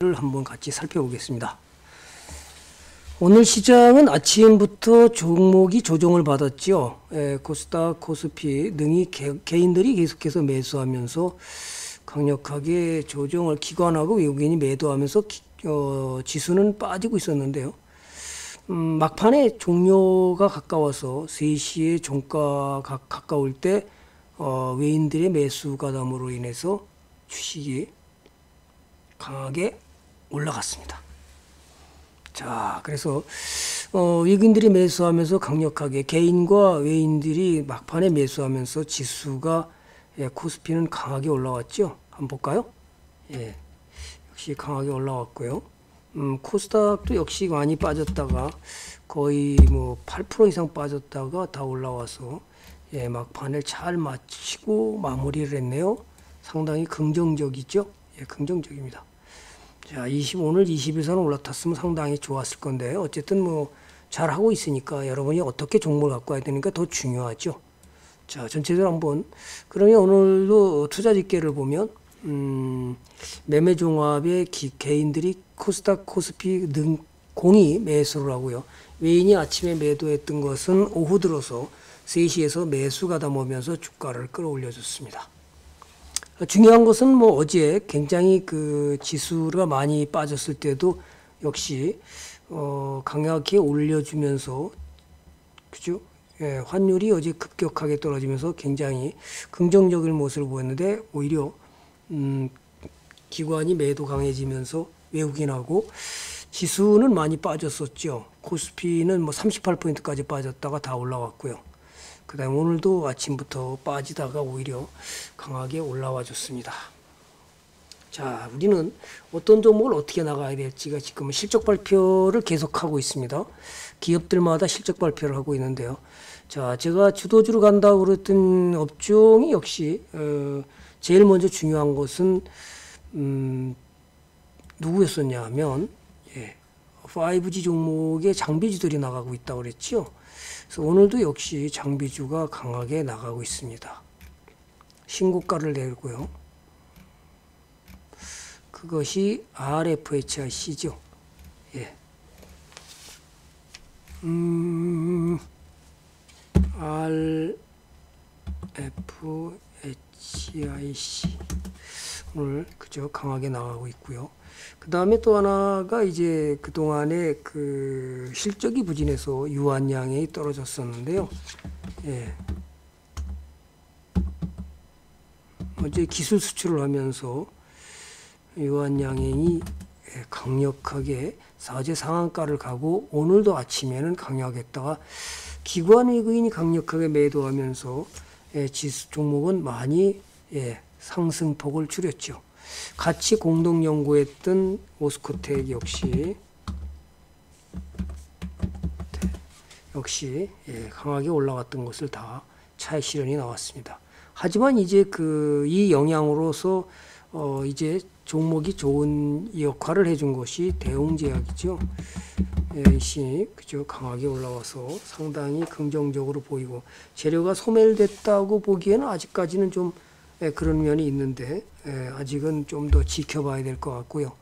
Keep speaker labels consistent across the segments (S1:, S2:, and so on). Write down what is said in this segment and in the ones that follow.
S1: 를 한번 같이 살펴보겠습니다. 오늘 시장은 아침부터 종목이 조정을 받았죠. 예, 코스닥, 코스피 등이 개, 개인들이 계속해서 매수하면서 강력하게 조정을 기관하고 외국인이 매도하면서 기, 어, 지수는 빠지고 있었는데요. 음, 막판에 종료가 가까워서 3시에 종가 가, 가까울 때 어, 외인들의 매수 가담으로 인해서 주식이 강하게 올라갔습니다. 자, 그래서 어, 외국인들이 매수하면서 강력하게 개인과 외인들이 막판에 매수하면서 지수가 예, 코스피는 강하게 올라왔죠. 한번 볼까요? 예, 역시 강하게 올라왔고요. 음, 코스닥도 역시 많이 빠졌다가 거의 뭐 8% 이상 빠졌다가 다 올라와서 예, 막판을 잘 마치고 마무리를 했네요. 상당히 긍정적이죠. 예, 긍정적입니다. 자, 20, 오늘 21선을 올라탔으면 상당히 좋았을 건데, 어쨌든 뭐, 잘 하고 있으니까 여러분이 어떻게 종목을 갖고 와야 되니까 더 중요하죠. 자, 전체적으로 한번, 그러면 오늘도 투자 집계를 보면, 음, 매매 종합의 기, 개인들이 코스닥, 코스피 등 공이 매수를 하고요. 외인이 아침에 매도했던 것은 오후 들어서 3시에서 매수가 담으면서 주가를 끌어올려 줬습니다. 중요한 것은 뭐 어제 굉장히 그 지수가 많이 빠졌을 때도 역시 어 강하게 올려주면서 그죠? 예, 환율이 어제 급격하게 떨어지면서 굉장히 긍정적인 모습을 보였는데 오히려 음 기관이 매도 강해지면서 외국인하고 지수는 많이 빠졌었죠. 코스피는 뭐 38포인트까지 빠졌다가 다 올라왔고요. 그 다음에 오늘도 아침부터 빠지다가 오히려 강하게 올라와 줬습니다. 자, 우리는 어떤 종목을 어떻게 나가야 될지가 지금 실적 발표를 계속하고 있습니다. 기업들마다 실적 발표를 하고 있는데요. 자, 제가 주도주로 간다고 그랬던 업종이 역시, 어, 제일 먼저 중요한 것은, 음, 누구였었냐 하면, 예, 5G 종목의 장비주들이 나가고 있다고 그랬죠. 그래서 오늘도 역시 장비주가 강하게 나가고 있습니다. 신고가를 내고요. 그것이 RFHIC죠. 예. 음, RFHIC 오늘 그죠 강하게 나가고 있고요. 그 다음에 또 하나가 이제 그동안에 그 실적이 부진해서 유한양이 떨어졌었는데요. 예. 어제 기술 수출을 하면서 유한양행이 강력하게 사제 상한가를 가고 오늘도 아침에는 강약했다가 기관 외국인이 강력하게 매도하면서 예, 지수 종목은 많이 예, 상승폭을 줄였죠. 같이 공동 연구했던 오스코텍 역시 역시 예, 강하게 올라갔던 것을 다 차익 실현이 나왔습니다. 하지만 이제 그 이 영향으로서 어 이제 종목이 좋은 역할을 해준 것이 대웅제약이죠. 예, 시 그죠 강하게 올라와서 상당히 긍정적으로 보이고 재료가 소멸됐다고 보기에는 아직까지는 좀 예, 그런 면이 있는데 예, 아직은 좀 더 지켜봐야 될 것 같고요.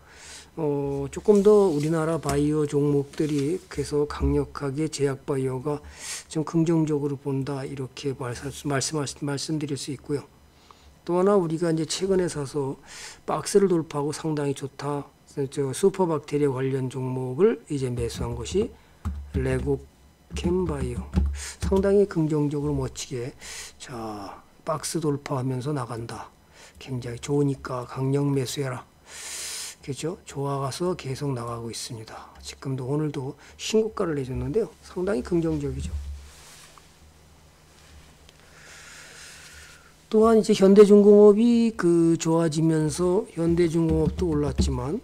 S1: 어, 조금 더 우리나라 바이오 종목들이 계속 강력하게 제약 바이오가 좀 긍정적으로 본다 이렇게 말씀 말씀드릴 수 있고요. 또 하나 우리가 이제 최근에 사서 박스를 돌파하고 상당히 좋다. 저 슈퍼박테리아 관련 종목을 이제 매수한 것이 레고 캠바이오 상당히 긍정적으로 멋지게 자 박스 돌파하면서 나간다. 굉장히 좋으니까 강력 매수해라. 그죠? 좋아가서 계속 나가고 있습니다. 지금도 오늘도 신고가를 내줬는데요. 상당히 긍정적이죠. 또한 이제 현대중공업이 그 좋아지면서 현대중공업도 올랐지만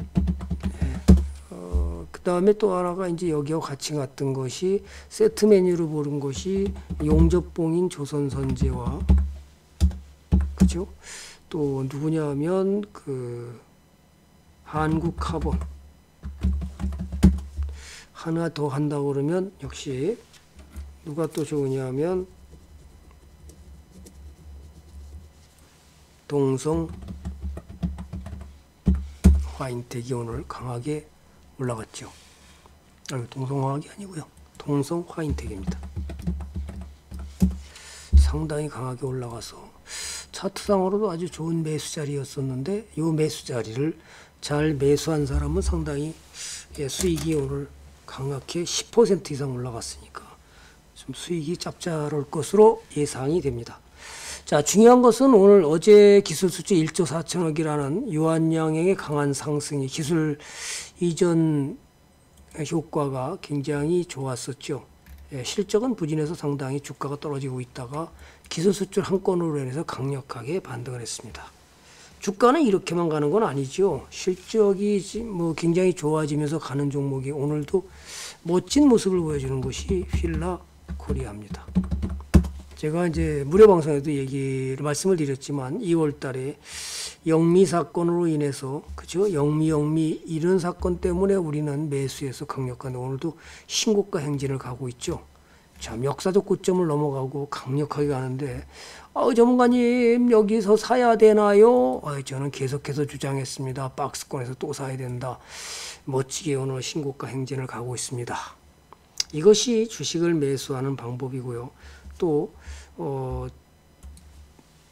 S1: 예, 어, 그 다음에 또 하나가 이제 여기와 같이 갔던 것이 세트 메뉴로 보는 것이 용접봉인 조선선제와 그죠? 또 누구냐면 그 한국 카본 하나 더 한다고 그러면 역시 누가 또 좋으냐면 동성 화인텍이 오늘 강하게 올라갔죠. 아, 동성화학이 아니고요. 동성 화인텍입니다. 상당히 강하게 올라가서 차트상으로도 아주 좋은 매수 자리였었는데 이 매수 자리를 잘 매수한 사람은 상당히 예, 수익이 오늘 강하게 10% 이상 올라갔으니까 좀 수익이 짭짤할 것으로 예상이 됩니다. 자, 중요한 것은 오늘 어제 기술 수치 1조 4천억이라는 유한양행의 강한 상승이 기술 이전 효과가 굉장히 좋았었죠. 예, 실적은 부진해서 상당히 주가가 떨어지고 있다가 기술 수출 한 건으로 인해서 강력하게 반등을 했습니다. 주가는 이렇게만 가는 건 아니죠. 실적이 뭐 굉장히 좋아지면서 가는 종목이 오늘도 멋진 모습을 보여주는 것이 휠라 코리아입니다. 제가 이제 무료 방송에도 얘기를 말씀을 드렸지만 2월 달에 영미 사건으로 인해서 그죠? 영미 영미 이런 사건 때문에 우리는 매수해서 강력한 오늘도 신고가 행진을 가고 있죠. 참 역사적 고점을 넘어가고 강력하게 가는데 아, 전문가님 여기서 사야 되나요? 아, 저는 계속해서 주장했습니다. 박스권에서 또 사야 된다. 멋지게 오늘 신고가 행진을 가고 있습니다. 이것이 주식을 매수하는 방법이고요. 또 어,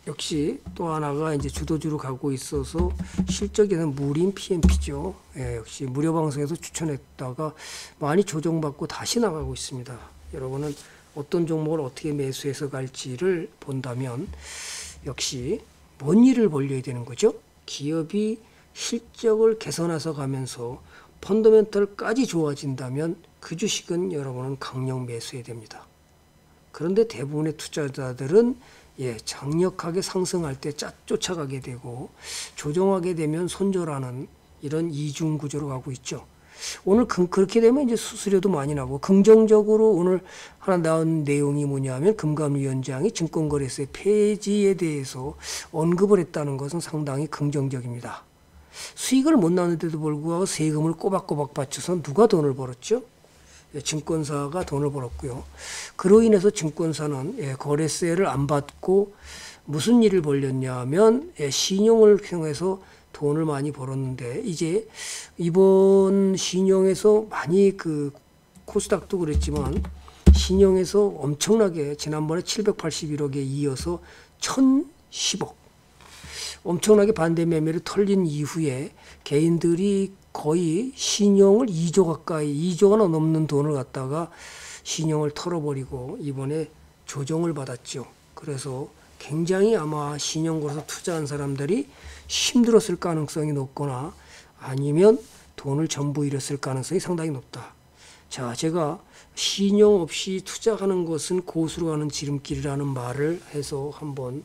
S1: 역시 또 하나가 이제 주도주로 가고 있어서 실적에는 무림 PMP죠. 예, 역시 무료 방송에서 추천했다가 많이 조정받고 다시 나가고 있습니다. 여러분은 어떤 종목을 어떻게 매수해서 갈지를 본다면 역시 뭔 일을 벌려야 되는 거죠? 기업이 실적을 개선해서 가면서 펀더멘털까지 좋아진다면 그 주식은 여러분은 강력 매수해야 됩니다. 그런데 대부분의 투자자들은 예, 강력하게 상승할 때 짜, 쫓아가게 되고 조정하게 되면 손절하는 이런 이중 구조로 가고 있죠. 오늘 금, 그렇게 되면 이제 수수료도 많이 나고 긍정적으로 오늘 하나 나온 내용이 뭐냐면 금감위원장이 증권거래소의 폐지에 대해서 언급을 했다는 것은 상당히 긍정적입니다. 수익을 못 나는데도 불구하고 세금을 꼬박꼬박 바쳐서 누가 돈을 벌었죠? 예, 증권사가 돈을 벌었고요. 그로 인해서 증권사는 예, 거래세를 안 받고 무슨 일을 벌렸냐 하면 예, 신용을 통해서 돈을 많이 벌었는데 이제 이번 신용에서 많이 그 코스닥도 그랬지만 신용에서 엄청나게 지난번에 781억에 이어서 1010억 엄청나게 반대 매매를 털린 이후에 개인들이 거의 신용을 2조 가까이 2조가 넘는 돈을 갖다가 신용을 털어버리고 이번에 조정을 받았죠. 그래서 굉장히 아마 신용거래소 투자한 사람들이 힘들었을 가능성이 높거나 아니면 돈을 전부 잃었을 가능성이 상당히 높다. 자, 제가 신용 없이 투자하는 것은 고수로 가는 지름길이라는 말을 해서 한번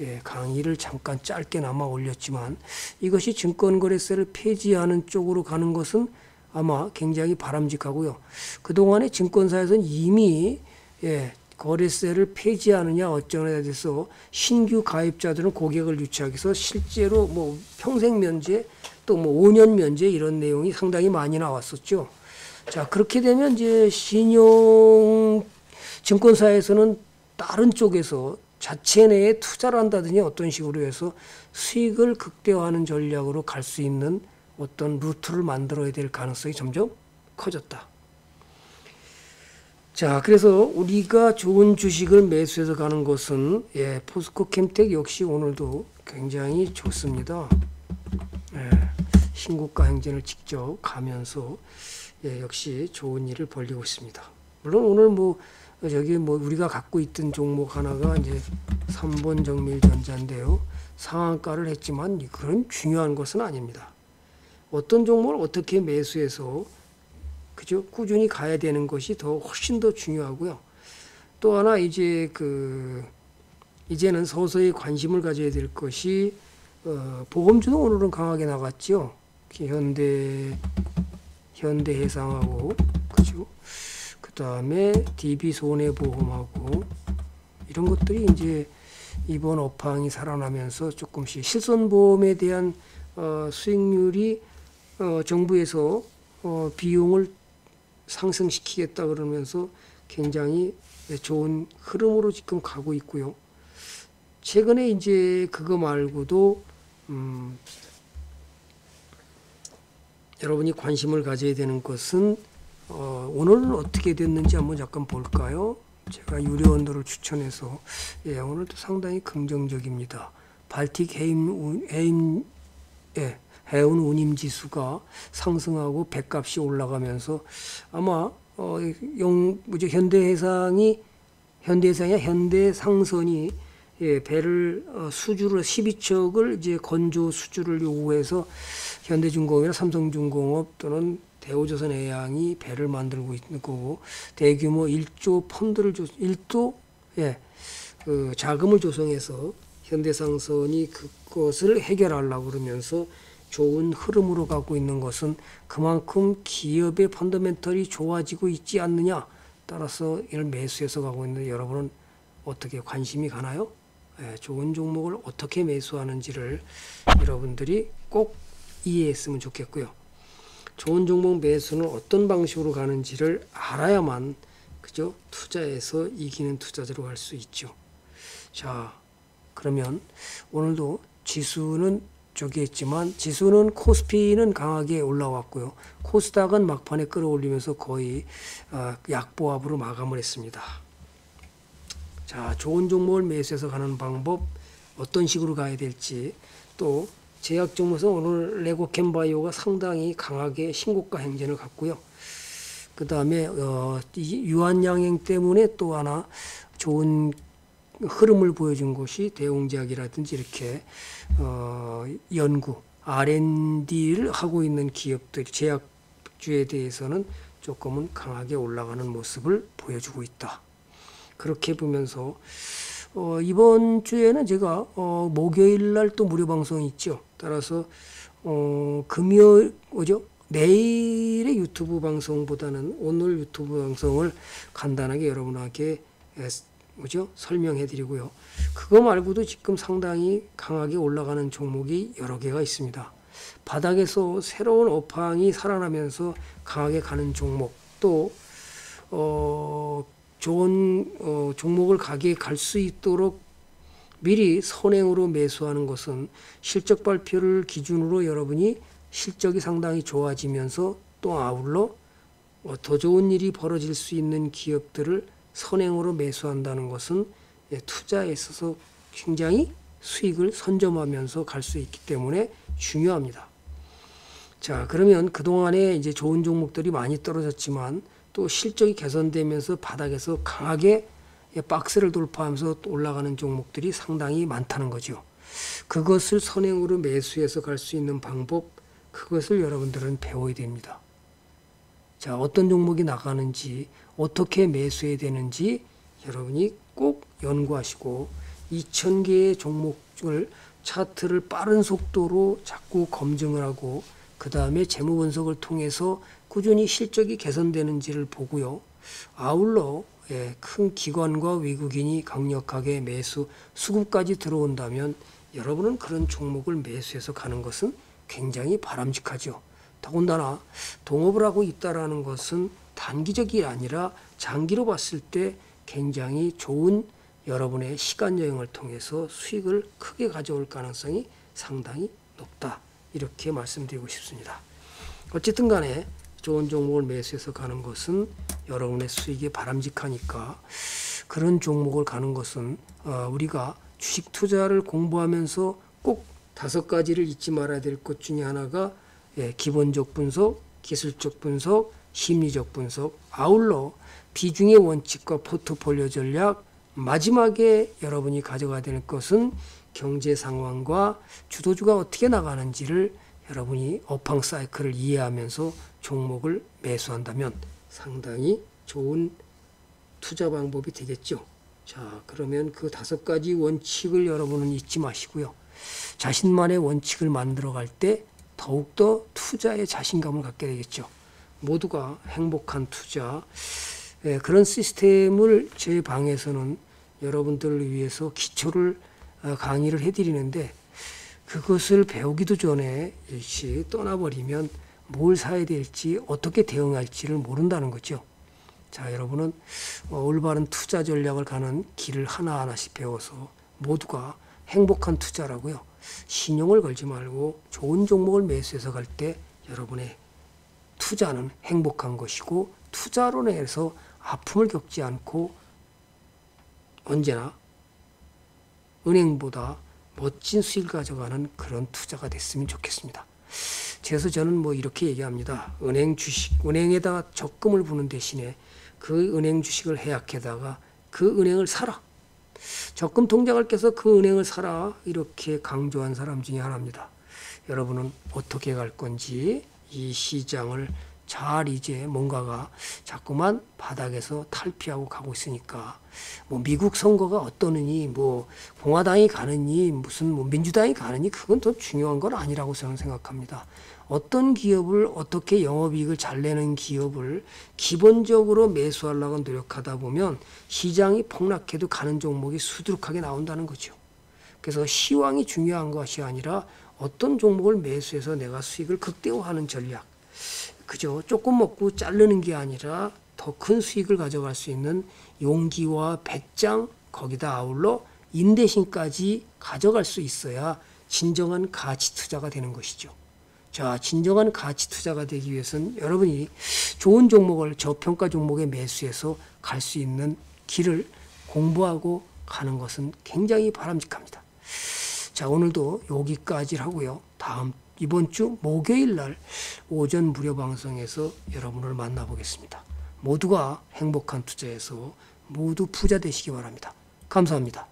S1: 예, 강의를 잠깐 짧게나마 올렸지만 이것이 증권거래세를 폐지하는 쪽으로 가는 것은 아마 굉장히 바람직하고요. 그동안에 증권사에서는 이미 예, 거래세를 폐지하느냐 어쩌냐에 대해서 신규 가입자들은 고객을 유치하기 위해서 실제로 뭐 평생 면제 또 뭐 5년 면제 이런 내용이 상당히 많이 나왔었죠. 자, 그렇게 되면 이제 신용 증권사에서는 다른 쪽에서 자체 내에 투자를 한다든지 어떤 식으로 해서 수익을 극대화하는 전략으로 갈 수 있는 어떤 루트를 만들어야 될 가능성이 점점 커졌다. 자, 그래서 우리가 좋은 주식을 매수해서 가는 것은 예, 포스코 캠텍 역시 오늘도 굉장히 좋습니다. 예, 신고가 행진을 직접 가면서 예, 역시 좋은 일을 벌리고 있습니다. 물론 오늘 뭐 저기 뭐 우리가 갖고 있던 종목 하나가 이제 3번 정밀전자인데요. 상한가를 했지만 그런 중요한 것은 아닙니다. 어떤 종목을 어떻게 매수해서 그죠? 꾸준히 가야 되는 것이 더 훨씬 더 중요하고요. 또 하나 이제 그 이제는 서서히 관심을 가져야 될 것이 어, 보험주도 오늘은 강하게 나갔죠. 현대 현대 해상하고 그죠? 그 다음에 DB 손해보험하고 이런 것들이 이제 이번 업황이 살아나면서 조금씩 실손보험에 대한 어, 수익률이 어, 정부에서 어, 비용을 상승시키겠다 그러면서 굉장히 좋은 흐름으로 지금 가고 있고요. 최근에 이제 그거 말고도 음 여러분이 관심을 가져야 되는 것은 어, 오늘은 어떻게 됐는지 한번 잠깐 볼까요? 제가 유료 언더를 추천해서 예, 오늘도 상당히 긍정적입니다. 발틱 해임, 해임 예, 해운 운임 지수가 상승하고 배값이 올라가면서 아마 어, 용 뭐죠 현대해상이 현대해상이 현대상선이 예, 배를 어, 수주를 12척을 이제 건조 수주를 요구해서 현대중공업이나 삼성중공업 또는 대우조선해양이 배를 만들고 있는 거고 대규모 1조 펀드를 조 1조 예, 그 자금을 조성해서 현대상선이 그것을 해결하려고 그러면서 좋은 흐름으로 가고 있는 것은 그만큼 기업의 펀더멘털이 좋아지고 있지 않느냐 따라서 이를 매수해서 가고 있는데 여러분은 어떻게 관심이 가나요? 예, 좋은 종목을 어떻게 매수하는지를 여러분들이 꼭 이해했으면 좋겠고요. 좋은 종목 매수는 어떤 방식으로 가는지를 알아야만 그죠? 투자에서 이기는 투자자로 갈 수 있죠. 자, 그러면 오늘도 지수는 저기 했지만 지수는 코스피는 강하게 올라왔고요. 코스닥은 막판에 끌어올리면서 거의 어, 약보합으로 마감을 했습니다. 자, 좋은 종목을 매수해서 가는 방법 어떤 식으로 가야 될지 또 제약 종목에서 오늘 레고캠바이오가 상당히 강하게 신고가 행진을 갔고요. 그 다음에 어, 유한양행 때문에 또 하나 좋은 흐름을 보여준 것이 대웅제약이라든지 이렇게 어, 연구 R&D를 하고 있는 기업들 제약주에 대해서는 조금은 강하게 올라가는 모습을 보여주고 있다. 그렇게 보면서 어, 이번 주에는 제가 어, 목요일 날 또 무료 방송이 있죠. 따라서 어, 금요일 뭐죠? 내일의 유튜브 방송보다는 오늘 유튜브 방송을 간단하게 여러분에게 뭐죠? 설명해 드리고요. 그거 말고도 지금 상당히 강하게 올라가는 종목이 여러 개가 있습니다. 바닥에서 새로운 업황이 살아나면서 강하게 가는 종목 또 어, 좋은 어, 종목을 가게 갈 수 있도록 미리 선행으로 매수하는 것은 실적 발표를 기준으로 여러분이 실적이 상당히 좋아지면서 또 아울러 어, 더 좋은 일이 벌어질 수 있는 기업들을 선행으로 매수한다는 것은 예, 투자에 있어서 굉장히 수익을 선점하면서 갈 수 있기 때문에 중요합니다. 자, 그러면 그동안에 이제 좋은 종목들이 많이 떨어졌지만 또 실적이 개선되면서 바닥에서 강하게 박스를 돌파하면서 올라가는 종목들이 상당히 많다는 거죠. 그것을 선행으로 매수해서 갈 수 있는 방법, 그것을 여러분들은 배워야 됩니다. 자, 어떤 종목이 나가는지, 어떻게 매수해야 되는지 여러분이 꼭 연구하시고 2,000개의 종목을 차트를 빠른 속도로 자꾸 검증을 하고 그 다음에 재무 분석을 통해서 꾸준히 실적이 개선되는지를 보고요. 아울러 예, 큰 기관과 외국인이 강력하게 매수 수급까지 들어온다면 여러분은 그런 종목을 매수해서 가는 것은 굉장히 바람직하죠. 더군다나 동업을 하고 있다라는 것은 단기적이 아니라 장기로 봤을 때 굉장히 좋은 여러분의 시간 여행을 통해서 수익을 크게 가져올 가능성이 상당히 높다. 이렇게 말씀드리고 싶습니다. 어쨌든 간에 좋은 종목을 매수해서 가는 것은 여러분의 수익이 바람직하니까 그런 종목을 가는 것은 어, 우리가 주식 투자를 공부하면서 꼭 다섯 가지를 잊지 말아야 될 것 중에 하나가 예, 기본적 분석, 기술적 분석, 심리적 분석, 아울러 비중의 원칙과 포트폴리오 전략, 마지막에 여러분이 가져가야 될 것은 경제 상황과 주도주가 어떻게 나가는지를 여러분이 업황 사이클을 이해하면서 종목을 매수한다면 상당히 좋은 투자 방법이 되겠죠. 자, 그러면 그 다섯 가지 원칙을 여러분은 잊지 마시고요. 자신만의 원칙을 만들어 갈 때 더욱더 투자에 자신감을 갖게 되겠죠. 모두가 행복한 투자, 예, 그런 시스템을 제 방에서는 여러분들을 위해서 기초를 어, 강의를 해드리는데 그것을 배우기도 전에 일시 떠나버리면 뭘 사야 될지 어떻게 대응할지를 모른다는 거죠. 자, 여러분은 어, 올바른 투자 전략을 가는 길을 하나하나씩 배워서 모두가 행복한 투자라고요. 신용을 걸지 말고 좋은 종목을 매수해서 갈 때 여러분의 투자는 행복한 것이고 투자로 인해서 아픔을 겪지 않고 언제나 은행보다 멋진 수익을 가져가는 그런 투자가 됐으면 좋겠습니다. 그래서 저는 뭐 이렇게 얘기합니다. 은행 주식, 은행에다가 적금을 부는 대신에 그 은행 주식을 해약해다가 그 은행을 사라. 적금 통장을 깨서 그 은행을 사라. 이렇게 강조한 사람 중에 하나입니다. 여러분은 어떻게 갈 건지 이 시장을 잘 이제 뭔가가 자꾸만 바닥에서 탈피하고 가고 있으니까 뭐 미국 선거가 어떠느니 뭐 공화당이 가느니 무슨 뭐 민주당이 가느니 그건 더 중요한 건 아니라고 저는 생각합니다. 어떤 기업을 어떻게 영업이익을 잘 내는 기업을 기본적으로 매수하려고 노력하다 보면 시장이 폭락해도 가는 종목이 수두룩하게 나온다는 거죠. 그래서 시황이 중요한 것이 아니라 어떤 종목을 매수해서 내가 수익을 극대화하는 전략. 그죠? 조금 먹고 자르는 게 아니라 더 큰 수익을 가져갈 수 있는 용기와 배짱 거기다 아울러 인대신까지 가져갈 수 있어야 진정한 가치 투자가 되는 것이죠. 자, 진정한 가치 투자가 되기 위해서는 여러분이 좋은 종목을 저평가 종목에 매수해서 갈 수 있는 길을 공부하고 가는 것은 굉장히 바람직합니다. 자, 오늘도 여기까지 하고요. 다음 이번 주 목요일 날 오전 무료 방송에서 여러분을 만나보겠습니다. 모두가 행복한 투자에서 모두 부자 되시기 바랍니다. 감사합니다.